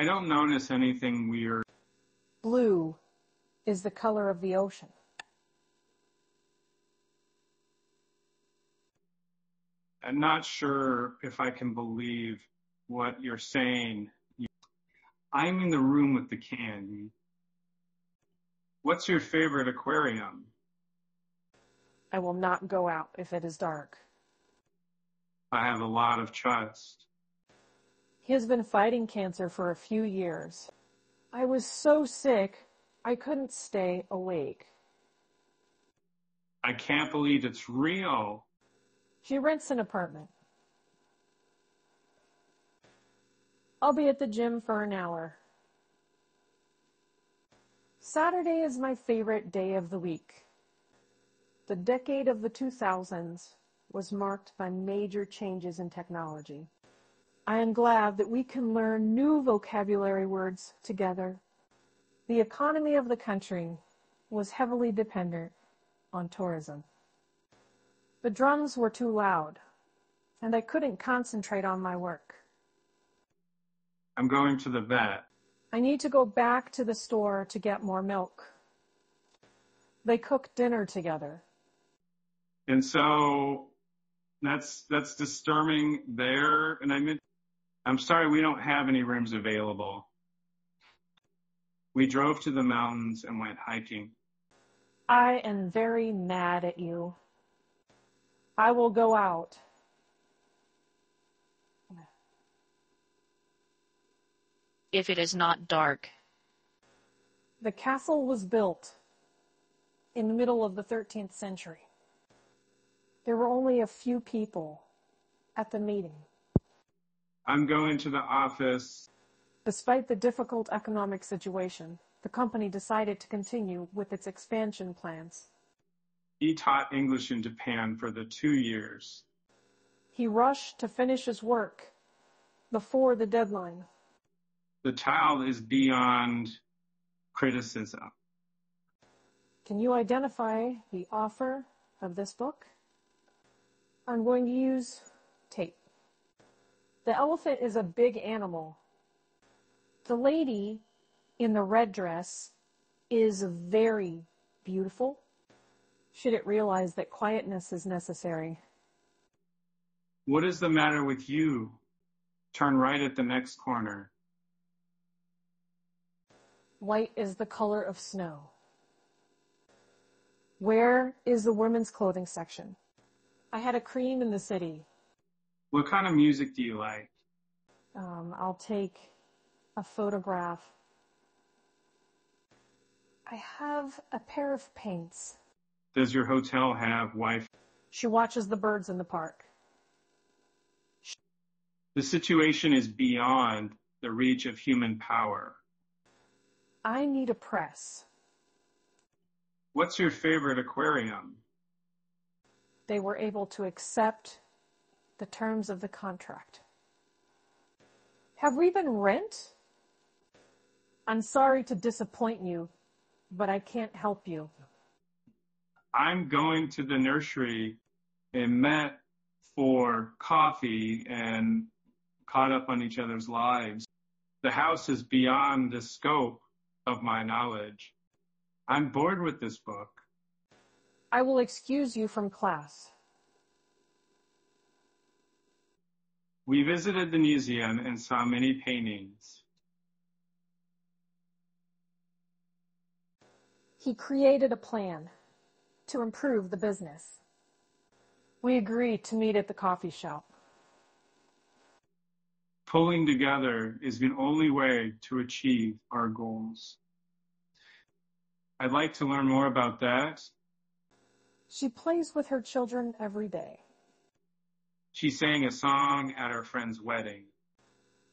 I don't notice anything weird. Blue is the color of the ocean. I'm not sure if I can believe what you're saying. I'm in the room with the can. What's your favorite aquarium? I will not go out if it is dark. I have a lot of trust. He has been fighting cancer for a few years. I was so sick, I couldn't stay awake. I can't believe it's real. She rents an apartment. I'll be at the gym for an hour. Saturday is my favorite day of the week. The decade of the 2000s was marked by major changes in technology. I am glad that we can learn new vocabulary words together. The economy of the country was heavily dependent on tourism. The drums were too loud, and I couldn't concentrate on my work. I'm going to the vet. I need to go back to the store to get more milk. They cook dinner together. And so that's that's disturbing there. And I mean, I'm sorry we don't have any rooms available. We drove to the mountains and went hiking. I am very mad at you. I will go out. If it is not dark. The castle was built in the middle of the 13th century. There were only a few people at the meeting. I'm going to the office. Despite the difficult economic situation, the company decided to continue with its expansion plans. He taught English in Japan for the two years. He rushed to finish his work before the deadline. The child is beyond criticism. Can you identify the author of this book? I'm going to use tape. The elephant is a big animal. The lady in the red dress is very beautiful. Should it realize that quietness is necessary? What is the matter with you? Turn right at the next corner. White is the color of snow. Where is the women's clothing section? I had a cream in the city. What kind of music do you like? Um, I'll take a photograph. I have a pair of paints. Does your hotel have Wi-Fi? She watches the birds in the park. The situation is beyond the reach of human power. I need a press. What's your favorite aquarium? They were able to accept the terms of the contract. Have we been rent? I'm sorry to disappoint you, but I can't help you. I'm going to the nursery and met for coffee and caught up on each other's lives. The house is beyond the scope of my knowledge. I'm bored with this book. I will excuse you from class. We visited the museum and saw many paintings. He created a plan to improve the business. We agreed to meet at the coffee shop. Pulling together is the only way to achieve our goals. I'd like to learn more about that. She plays with her children every day. She sang a song at her friend's wedding.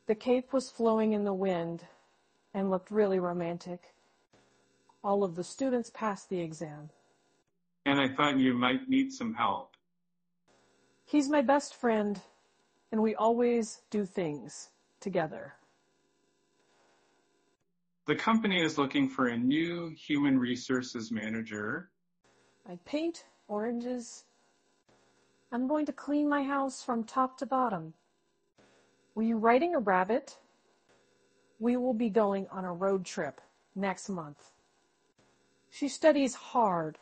The cape was flowing in the wind and looked really romantic. All of the students passed the exam. And I thought you might need some help. He's my best friend, and we always do things together. The company is looking for a new human resources manager. I paint oranges. I'm going to clean my house from top to bottom. Were you writing a rabbit? We will be going on a road trip next month. She studies hard.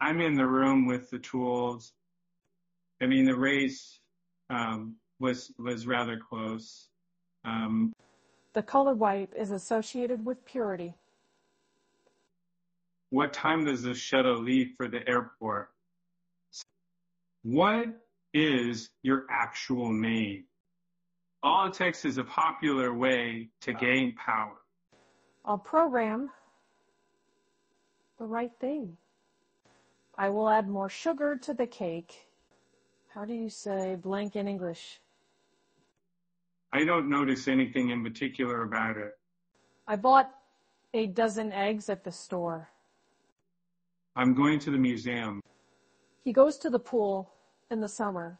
I'm in the room with the tools. I mean, the race um, was was rather close. Um, The color wipe is associated with purity. what time does the shuttle leave for the airport? What is your actual name? Takes is a popular way to gain power. I'll program the right thing. I will add more sugar to the cake. How do you say blank in English? I don't notice anything in particular about it. I bought a dozen eggs at the store. I'm going to the museum. He goes to the pool in the summer.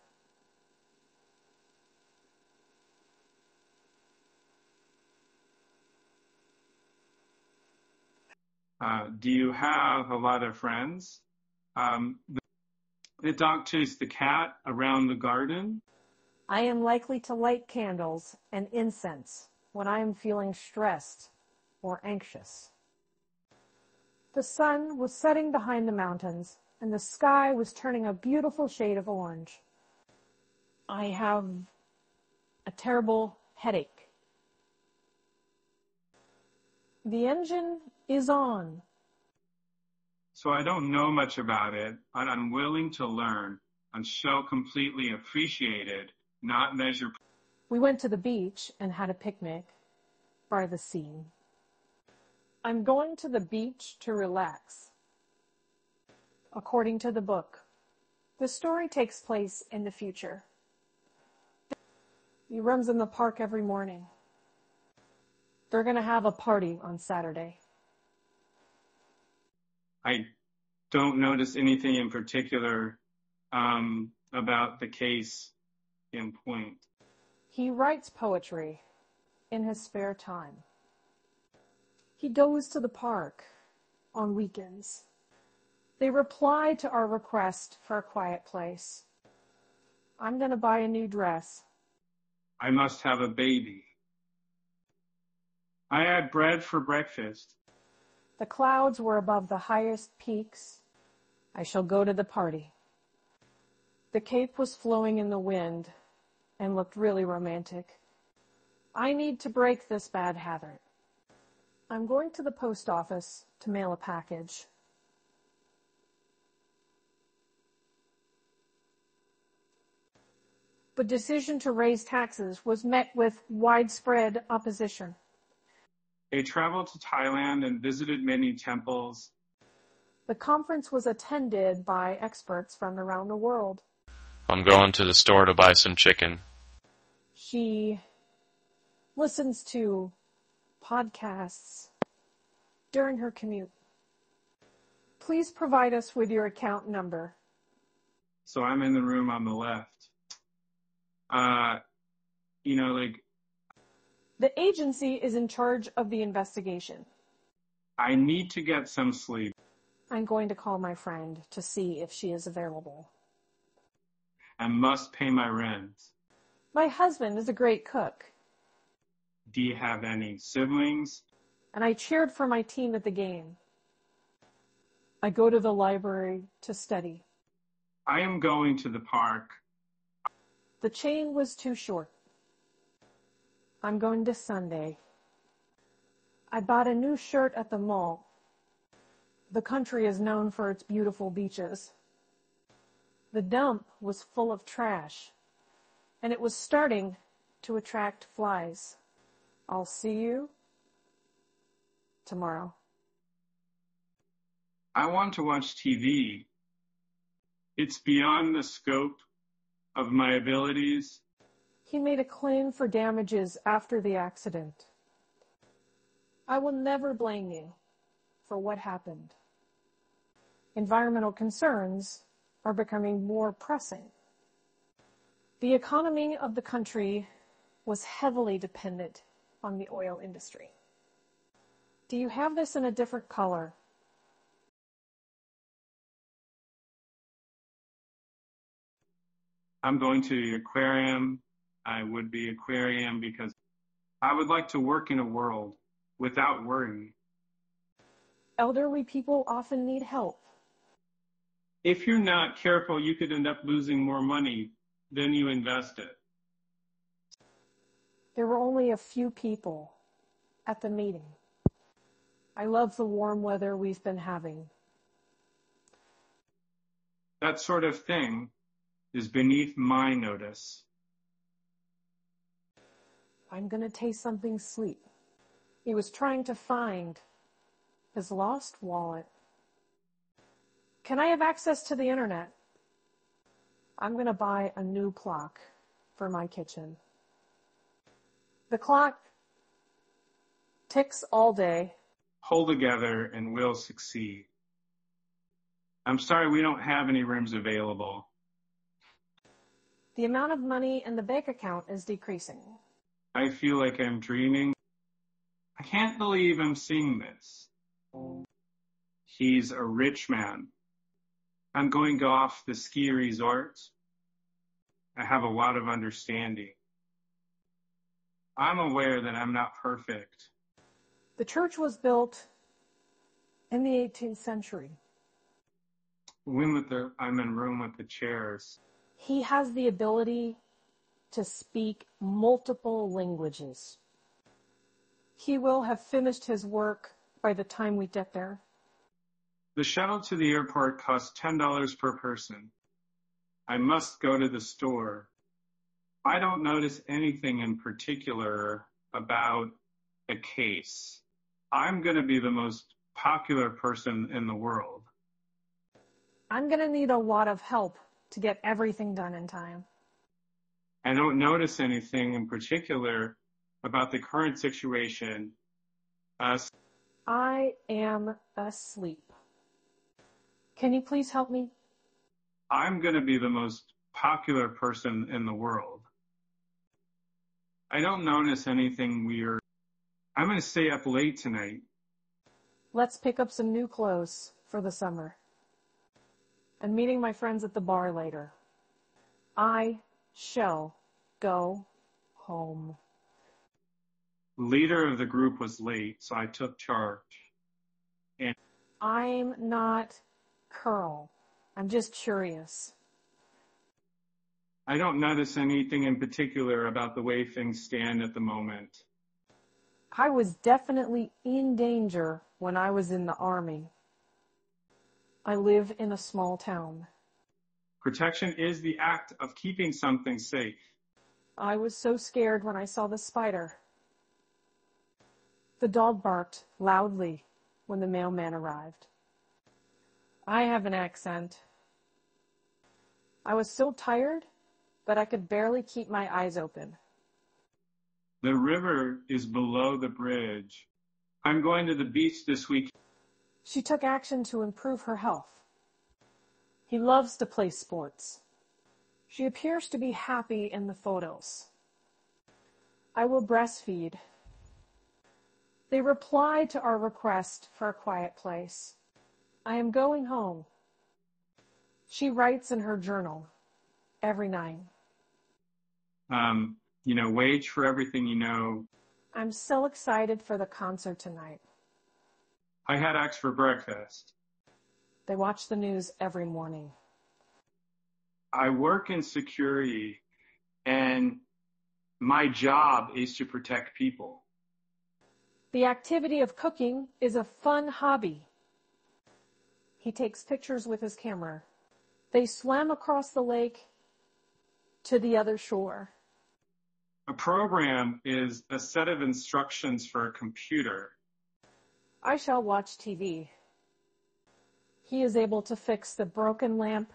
Uh, do you have a lot of friends? Um, the, the dog chased the cat around the garden. I am likely to light candles and incense when I am feeling stressed or anxious. The sun was setting behind the mountains and the sky was turning a beautiful shade of orange. I have a terrible headache. The engine is on. So I don't know much about it, but I'm willing to learn and shall completely appreciated, not measure. We went to the beach and had a picnic by the sea. I'm going to the beach to relax. According to the book, the story takes place in the future. He runs in the park every morning. They're going to have a party on Saturday. I don't notice anything in particular um, about the case in point. He writes poetry in his spare time. He goes to the park on weekends. They reply to our request for a quiet place. I'm going to buy a new dress. I must have a baby. I had bread for breakfast. The clouds were above the highest peaks. I shall go to the party. The cape was flowing in the wind and looked really romantic. I need to break this bad habit. I'm going to the post office to mail a package. The decision to raise taxes was met with widespread opposition. They traveled to Thailand and visited many temples. The conference was attended by experts from around the world. I'm going to the store to buy some chicken. She listens to podcasts during her commute. Please provide us with your account number. So I'm in the room on the left. Uh, you know, like The agency is in charge of the investigation. I need to get some sleep. I'm going to call my friend to see if she is available. I must pay my rent. My husband is a great cook, Do you have any siblings? and I cheered for my team at the game. I go to the library to study. I am going to the park. The chain was too short. I'm going to Sunday. I bought a new shirt at the mall. The country is known for its beautiful beaches. The dump was full of trash, and it was starting to attract flies. I'll see you tomorrow. I want to watch TV. It's beyond the scope of my abilities. He made a claim for damages after the accident. I will never blame you for what happened. Environmental concerns are becoming more pressing. The economy of the country was heavily dependent on the oil industry. Do you have this in a different color? I'm going to the aquarium. I would be aquarium because I would like to work in a world without worry. Elderly people often need help. If you're not careful, you could end up losing more money than you invested. There were only a few people at the meeting. I love the warm weather we've been having. That sort of thing is beneath my notice. I'm going to taste something sweet. He was trying to find his lost wallet. Can I have access to the internet? I'm going to buy a new clock for my kitchen. The clock ticks all day. Hold together and we'll succeed. I'm sorry we don't have any rooms available. The amount of money in the bank account is decreasing. I feel like I'm dreaming. I can't believe I'm seeing this. He's a rich man. I'm going off the ski resort. I have a lot of understanding. I'm aware that I'm not perfect. The church was built in the 18th century. When with the, I'm in room with the chairs. He has the ability to speak multiple languages. He will have finished his work by the time we get there. The shuttle to the airport costs $10 per person. I must go to the store. I don't notice anything in particular about a case. I'm going to be the most popular person in the world. I'm going to need a lot of help to get everything done in time. I don't notice anything in particular about the current situation. Uh, I am asleep. Can you please help me? I'm going to be the most popular person in the world. I don't notice anything weird. I'm going to stay up late tonight. Let's pick up some new clothes for the summer. I'm meeting my friends at the bar later. I shall go home. The leader of the group was late, so I took charge. And I'm not Curl. I'm just curious. I don't notice anything in particular about the way things stand at the moment. I was definitely in danger when I was in the army. I live in a small town. Protection is the act of keeping something safe. I was so scared when I saw the spider. The dog barked loudly when the mailman arrived. I have an accent. I was so tired, but I could barely keep my eyes open. The river is below the bridge. I'm going to the beach this week. She took action to improve her health. He loves to play sports. She appears to be happy in the photos. I will breastfeed. They reply to our request for a quiet place. I am going home. She writes in her journal every night. Um, you know, wage for everything you know. I'm so excited for the concert tonight. I had eggs for breakfast. They watch the news every morning. I work in security and my job is to protect people. The activity of cooking is a fun hobby. He takes pictures with his camera. They swam across the lake to the other shore. A program is a set of instructions for a computer. I shall watch TV. He is able to fix the broken lamp.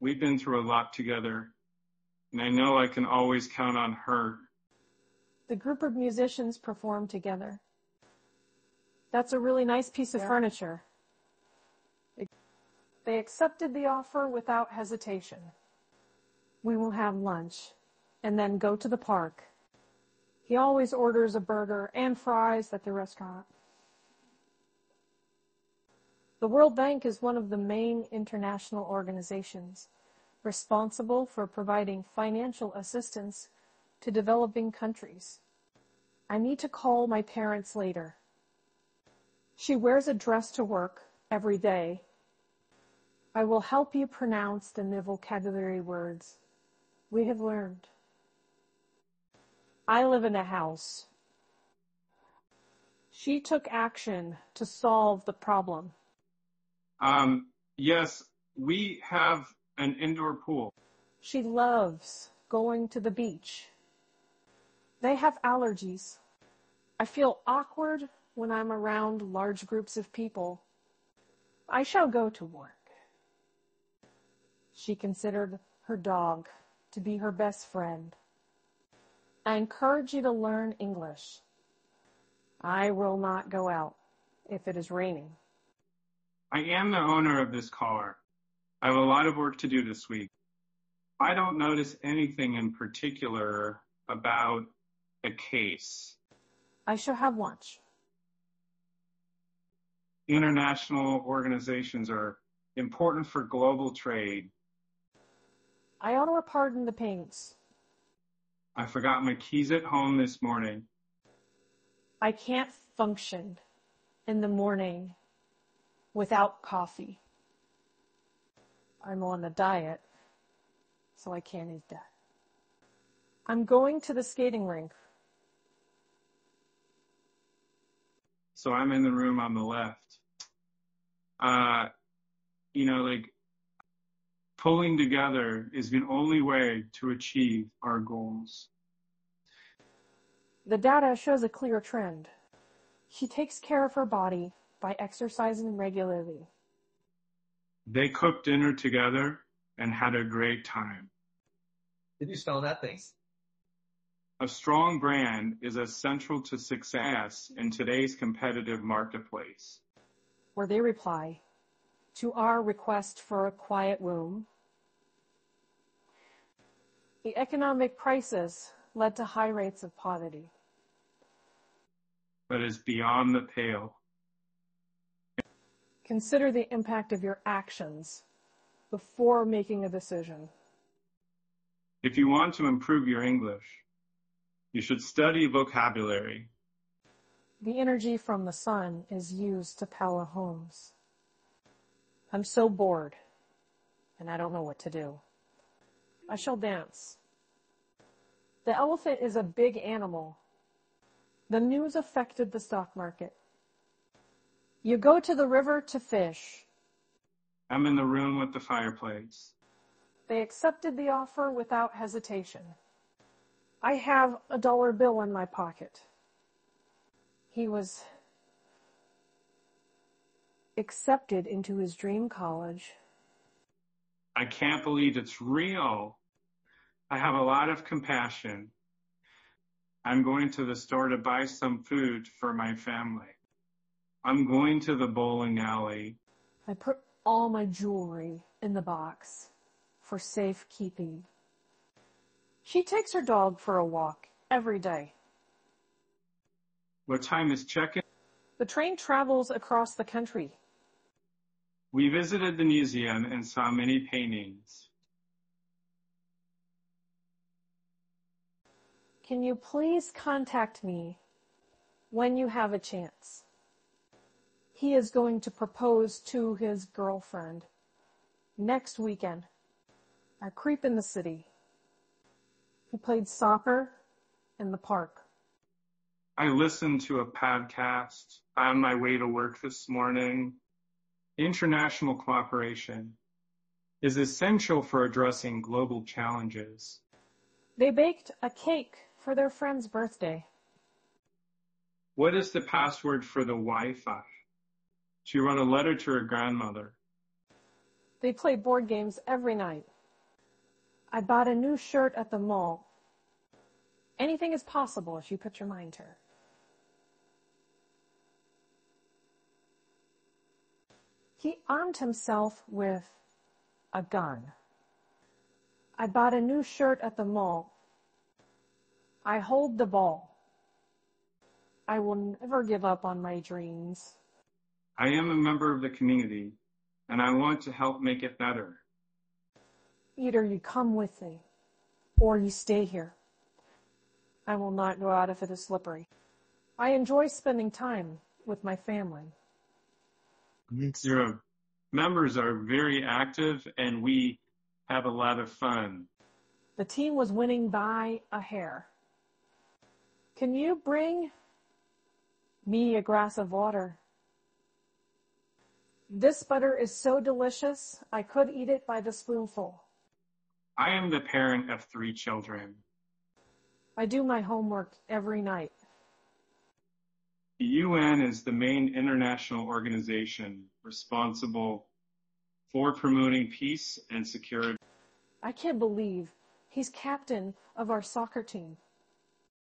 We've been through a lot together, and I know I can always count on her. The group of musicians perform together. That's a really nice piece of Yeah. furniture. They accepted the offer without hesitation. We will have lunch and then go to the park. He always orders a burger and fries at the restaurant. The World Bank is one of the main international organizations responsible for providing financial assistance to developing countries. I need to call my parents later. She wears a dress to work every day. I will help you pronounce the new vocabulary words we have learned. I live in a house. She took action to solve the problem. Um, yes, we have an indoor pool. She loves going to the beach. They have allergies. I feel awkward when I'm around large groups of people. I shall go to work. She considered her dog to be her best friend. I encourage you to learn English. I will not go out if it is raining. I am the owner of this car. I have a lot of work to do this week. I don't notice anything in particular about a case. I shall have lunch. International organizations are important for global trade. I ought to pardon the pains. I forgot my keys at home this morning. I can't function in the morning without coffee. I'm on a diet, so I can't eat that. I'm going to the skating rink. So I'm in the room on the left. Uh, you know, like pulling together is the only way to achieve our goals. The data shows a clear trend. She takes care of her body by exercising regularly. They cooked dinner together and had a great time. Did you spell that thing? A strong brand is essential to success in today's competitive marketplace. Where they reply to our request for a quiet room. The economic crisis led to high rates of poverty. But is beyond the pale. Consider the impact of your actions before making a decision. If you want to improve your English, you should study vocabulary. The energy from the sun is used to power homes. I'm so bored and I don't know what to do. I shall dance. The elephant is a big animal. The news affected the stock market. You go to the river to fish. I'm in the room with the fireplace. They accepted the offer without hesitation. I have a dollar bill in my pocket. He was accepted into his dream college. I can't believe it's real. I have a lot of compassion. I'm going to the store to buy some food for my family. I'm going to the bowling alley. I put all my jewelry in the box for safekeeping. She takes her dog for a walk every day. What time is check-in? The train travels across the country. We visited the museum and saw many paintings. Can you please contact me when you have a chance? He is going to propose to his girlfriend next weekend. I creep in the city. He played soccer in the park. I listened to a podcast on my way to work this morning. International cooperation is essential for addressing global challenges. They baked a cake for their friend's birthday. What is the password for the Wi-Fi? She wrote a letter to her grandmother. They play board games every night. I bought a new shirt at the mall. Anything is possible if you put your mind to it. He armed himself with a gun. I bought a new shirt at the mall. I hold the ball. I will never give up on my dreams. I am a member of the community and I want to help make it better. Either you come with me or you stay here. I will not go out if it is slippery. I enjoy spending time with my family. Your members are very active and we have a lot of fun. The team was winning by a hair. Can you bring me a glass of water? This butter is so delicious, I could eat it by the spoonful. I am the parent of three children. I do my homework every night. The UN is the main international organization responsible for promoting peace and security. I can't believe he's captain of our soccer team.